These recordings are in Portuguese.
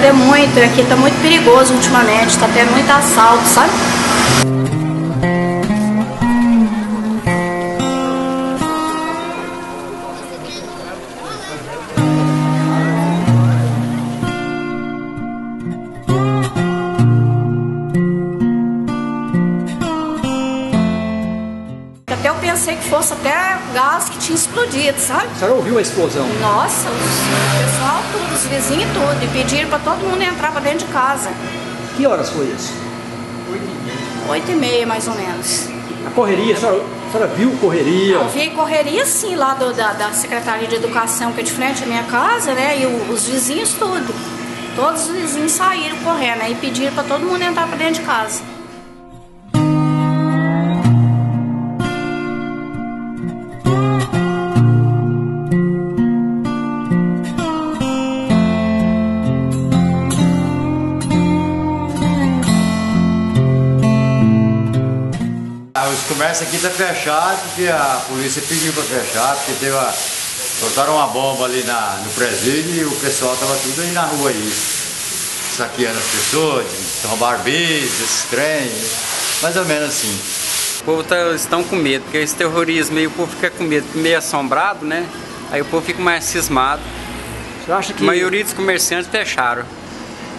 aprender muito. Aqui tá muito perigoso ultimamente, tá tendo muito assalto, sabe? Pensei que fosse até gás que tinha explodido, sabe? A senhora ouviu a explosão? Nossa, os- o pessoal tudo, os vizinhos tudo, e pediram para todo mundo entrar para dentro de casa. Que horas foi isso? Oito e meia, mais ou menos. A correria, a senhora, a senhora viu correria? Eu vi correria sim lá do- da, da Secretaria de Educação, que é de frente à minha casa, né? E o- os vizinhos tudo. Todos os vizinhos saíram correndo aí pediram para todo mundo entrar para dentro de casa. Os comércios aqui tá fechado porque a polícia pediu para fechar, porque teve a, soltaram uma bomba ali na, no presídio e o pessoal tava tudo aí na rua aí, saqueando as pessoas, roubar bis, esses trem, mais ou menos assim. O povo tá, estão com medo, porque esse terrorismo aí o povo fica com medo, meio assombrado, né? Aí o povo fica mais cismado. Você acha que, A maioria dos comerciantes fecharam.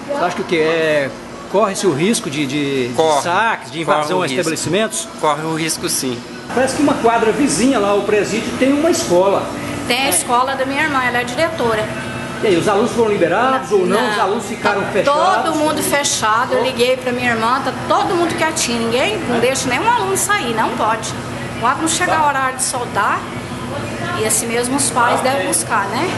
você acha que o que é corre-se o risco de, de, de Corre. saques, de invasão o a risco. estabelecimentos? Corre o risco sim. Parece que uma quadra vizinha lá, o presídio, tem uma escola. Tem a escola da minha irmã, ela é diretora. E aí, os alunos foram liberados ou não? Os alunos ficaram tá fechados? Todo mundo fechado. Eu liguei pra minha irmã, tá todo mundo quietinho. Ninguém não deixa nenhum aluno sair, não pode. Quando não chegar a horário de soltar, e assim mesmo os pais devem buscar, né?